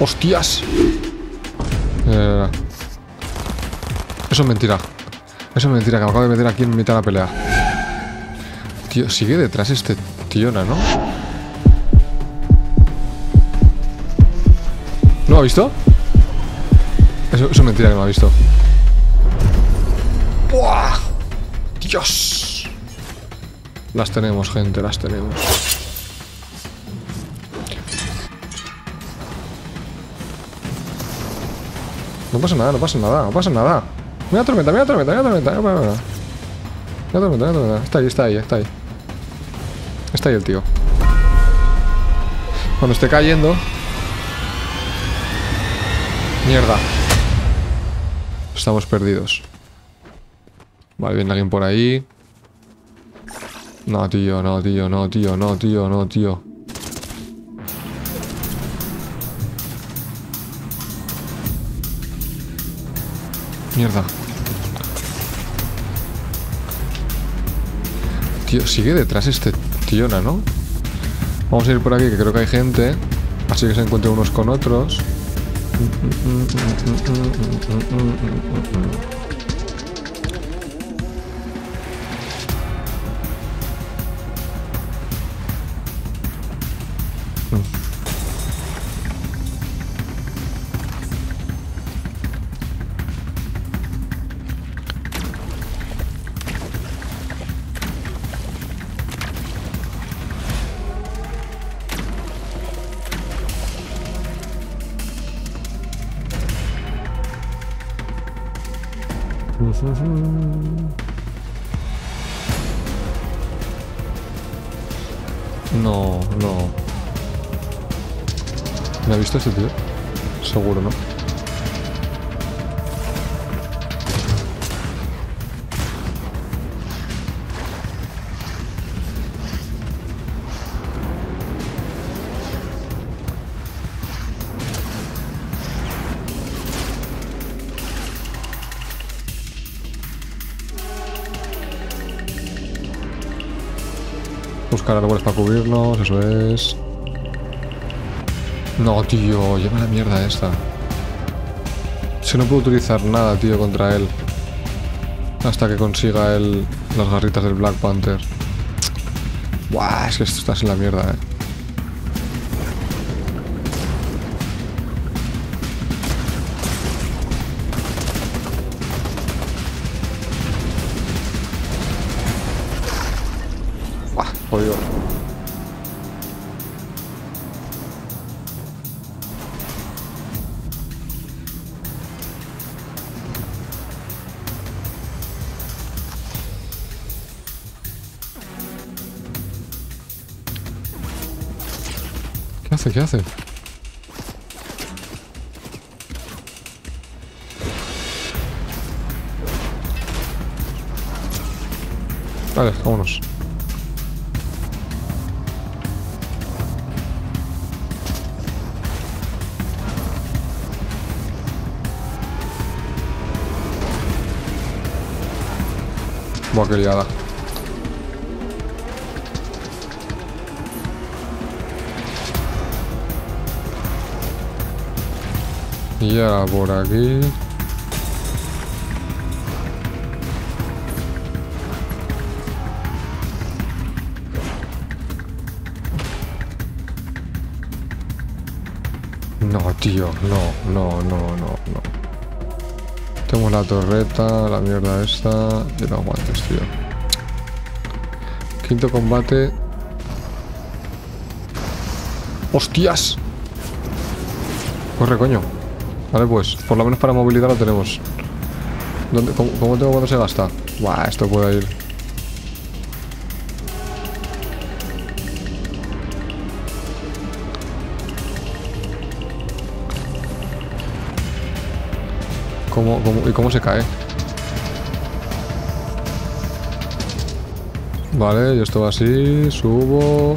¡Hostias! Eh, eso es mentira. Eso es mentira, que me acabo de meter aquí en mitad de la pelea. Tío, sigue detrás este tíona, ¿no? ¿No lo ha visto? Eso, eso es mentira que no lo ha visto. ¡Buah! ¡Dios! Las tenemos, gente, las tenemos. Pasa nada, no pasa nada, no pasa nada. Mira tormenta, mira tormenta, mira tormenta, mira tormenta. Mira tormenta, mira tormenta. Está ahí, está ahí, está ahí. Está ahí el tío. Cuando esté cayendo. Mierda. Estamos perdidos. Vale, viene alguien por ahí. No, tío, no, tío, no, tío, no, tío, no, tío. Mierda. Tío, sigue detrás este tíona, ¿no? Vamos a ir por aquí, que creo que hay gente. Así que se encuentren unos con otros. No, no. ¿Me ha visto ese tío? Seguro, ¿no? Buscar árboles para cubrirnos, eso es. No, tío, lleva la mierda esta. Si no puedo utilizar nada, tío, contra él. Hasta que consiga él las garritas del Black Panther. Buah, es que esto está en la mierda, eh. Jodido. ¿Qué hace? ¿Qué hace? Vale, vámonos. Buah, qué liada. Y ahora por aquí. No, tío, no, no, no, no, no. Tengo la torreta, la mierda esta. Y no aguantes, tío. Quinto combate. ¡Hostias! Corre, coño. Vale, pues, por lo menos para movilidad lo tenemos. ¿Dónde, cómo, cómo tengo cuando se gasta? Buah, esto puede ir. ¿Cómo, ¿Y cómo se cae? Vale, yo esto va así, subo.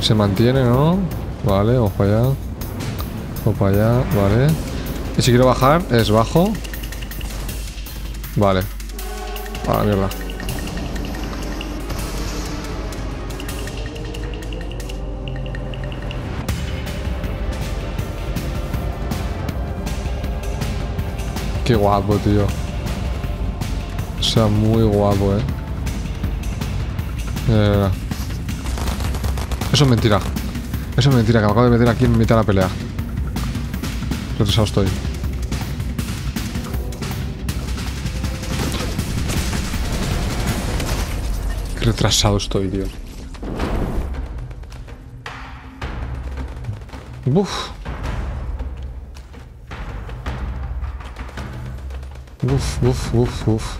Se mantiene, ¿no? Vale, ojo allá. Ojo para allá, vale. Y si quiero bajar, es bajo. Vale. A la mierda. Qué guapo, tío. O sea, muy guapo, eh. eso es mentira. Eso es mentira, que me acabo de meter aquí en mitad de la pelea. Retrasado estoy. Qué retrasado estoy, tío. Uf. Uf, uf, uf, uf.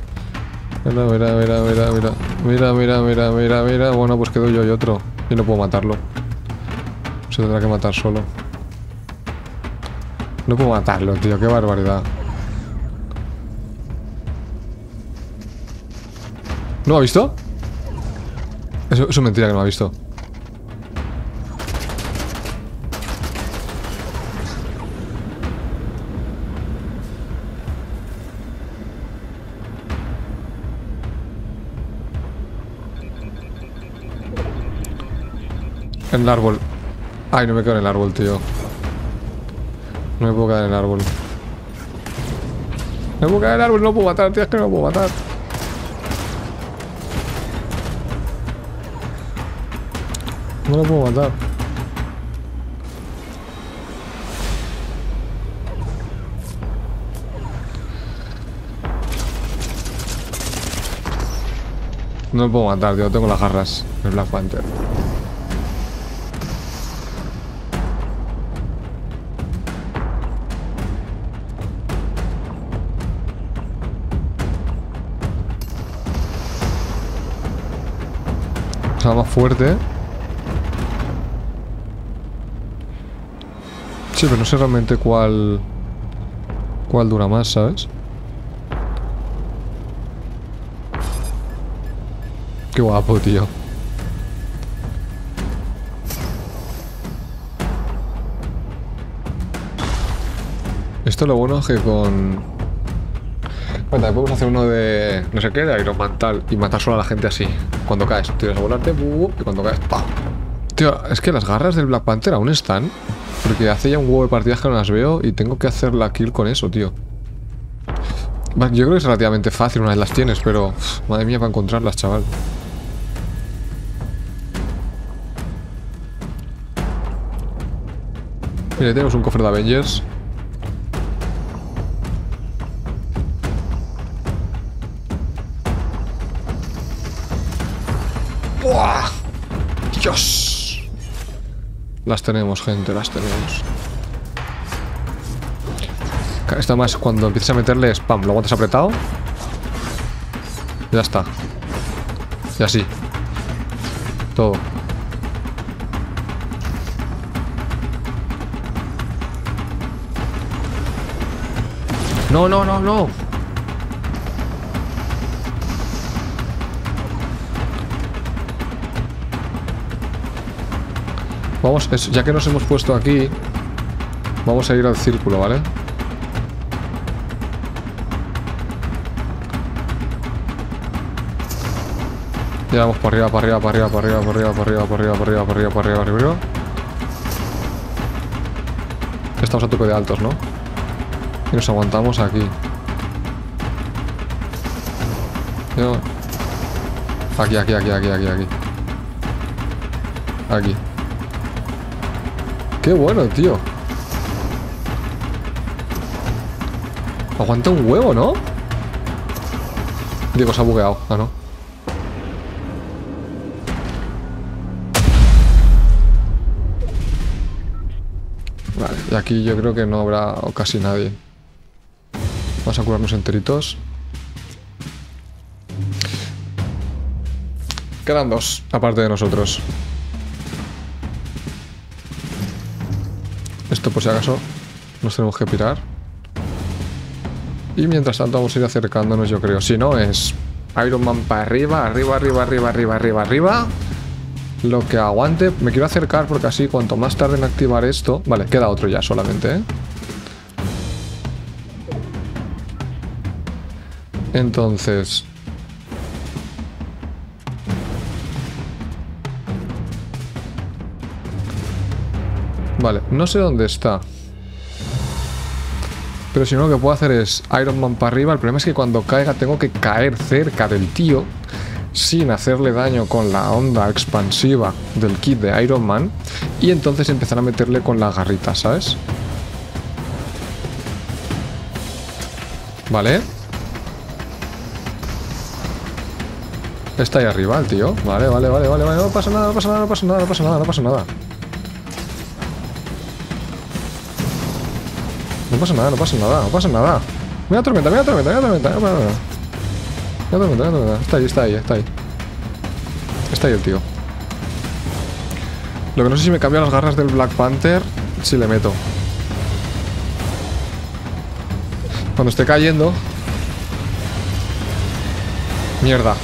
Mira, mira, mira, mira, mira. Mira, mira, mira, mira, mira. Bueno, pues quedo yo y otro. Y no puedo matarlo. Se tendrá que matar solo. No puedo matarlo, tío. Qué barbaridad. ¿No ha visto? Eso, eso es mentira que no ha visto. En el árbol. Ay, no me quedo en el árbol, tío. No me puedo quedar en el árbol. No me puedo quedar en el árbol, no puedo matar, tío, es que no puedo matar. No lo puedo matar. No lo puedo matar, tío, tengo las garras. El Black Panther. Sea, más fuerte. Sí, pero no sé realmente cuál... Cuál dura más, ¿sabes? Qué guapo, tío. Esto lo bueno es que con... También podemos hacer uno de no sé qué, de Iron Man tal, y matar solo a la gente así. Cuando caes, tiras a volarte, y cuando caes, ¡pam! Tío, es que las garras del Black Panther aún están. Porque hace ya un huevo de partidas que no las veo y tengo que hacer la kill con eso, tío. Yo creo que es relativamente fácil una vez las tienes, pero... madre mía, para encontrarlas, chaval. Mira, tenemos un cofre de Avengers. ¡Dios! Las tenemos, gente, las tenemos. Esto más cuando empieces a meterle spam, lo aguantas apretado. Ya está. Y así. Todo. No, no, no, no. Vamos, ya que nos hemos puesto aquí, vamos a ir al círculo, ¿vale? Ya vamos para arriba, para arriba, para arriba, para arriba, para arriba, para arriba, para arriba, para arriba, para arriba, para arriba, para arriba. Estamos a tope de altos, ¿no? Y nos aguantamos aquí. Aquí, aquí, aquí, aquí, aquí, aquí. Aquí. Qué bueno, tío. Aguanta un huevo, ¿no? Digo, se ha bugueado. Ah, no. Vale, y aquí yo creo que no habrá casi nadie. Vamos a curarnos enteritos. Quedan dos, aparte de nosotros. Esto por si acaso nos tenemos que pirar. Y mientras tanto vamos a ir acercándonos, yo creo. Si no, es Iron Man para arriba, arriba, arriba, arriba, arriba, arriba, arriba. Lo que aguante. Me quiero acercar porque así cuanto más tarde en activar esto... Vale, queda otro ya solamente, ¿eh? Entonces... Vale, no sé dónde está. Pero si no, lo que puedo hacer es Iron Man para arriba. El problema es que cuando caiga tengo que caer cerca del tío sin hacerle daño con la onda expansiva del kit de Iron Man y entonces empezar a meterle con las garritas, ¿sabes? Vale. Está ahí arriba el tío. Vale, vale, vale, vale, vale. No pasa nada, no pasa nada, no pasa nada, no pasa nada, no pasa nada. Pasa nada, no pasa nada, no pasa nada. Mira tormenta, mira mira tormenta, mira tormenta. Mira tormenta, mira tormenta. Está ahí, está ahí, está ahí. Está ahí el tío. Lo que no sé si me cambio las garras del Black Panther, si le meto. Cuando esté cayendo... Mierda.